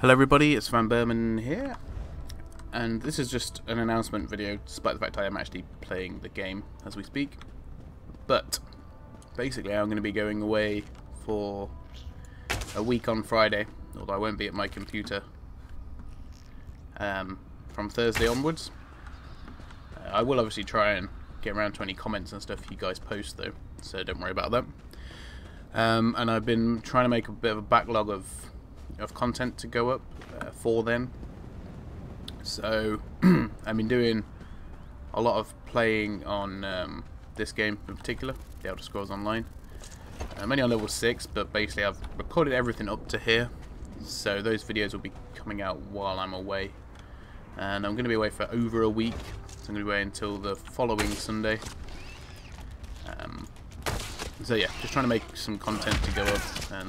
Hello everybody, it's Van Burman here, and this is just an announcement video, despite the fact I am actually playing the game as we speak. But, basically I'm going to be going away for a week on Friday, although I won't be at my computer um, from Thursday onwards. Uh, I will obviously try and get around to any comments and stuff you guys post though, so don't worry about that. Um, and I've been trying to make a bit of a backlog of of content to go up uh, for then. So I've been doing a lot of playing on um, this game in particular, The Elder Scrolls Online. I'm only on level 6, but basically I've recorded everything up to here, so those videos will be coming out while I'm away. And I'm going to be away for over a week, so I'm going to be away until the following Sunday. Um, so yeah, just trying to make some content to go up, and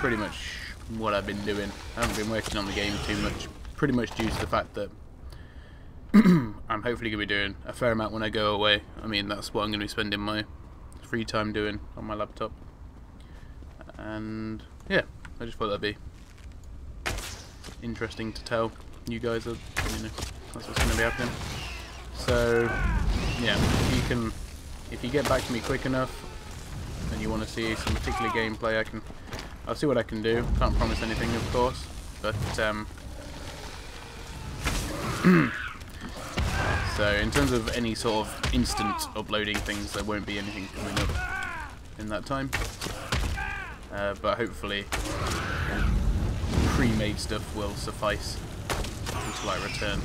pretty much what I've been doing. I haven't been working on the game too much, pretty much due to the fact that I'm hopefully going to be doing a fair amount when I go away. I mean, that's what I'm going to be spending my free time doing on my laptop. And yeah, I just thought that'd be interesting to tell you guys that, you know, that's what's going to be happening. So, yeah, if you can, if you get back to me quick enough, and you want to see some particular gameplay, I can I'll see what I can do. Can't promise anything, of course, but um, so in terms of any sort of instant uploading things, there won't be anything coming up in that time. Uh, but hopefully, pre-made stuff will suffice until I return.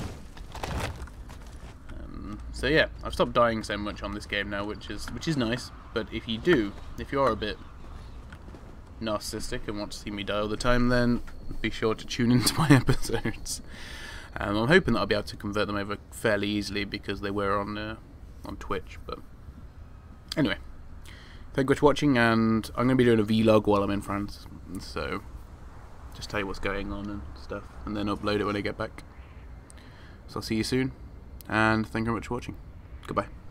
Um, so yeah, I've stopped dying so much on this game now, which is which is nice. But if you do, if you are a bit narcissistic and want to see me die all the time, then be sure to tune into my episodes. Um, I'm hoping that I'll be able to convert them over fairly easily because they were on uh, on Twitch. But anyway, thank you for watching, and I'm going to be doing a vlog while I'm in France. So just tell you what's going on and stuff, and then upload it when I get back. So I'll see you soon, and thank you very much for watching. Goodbye.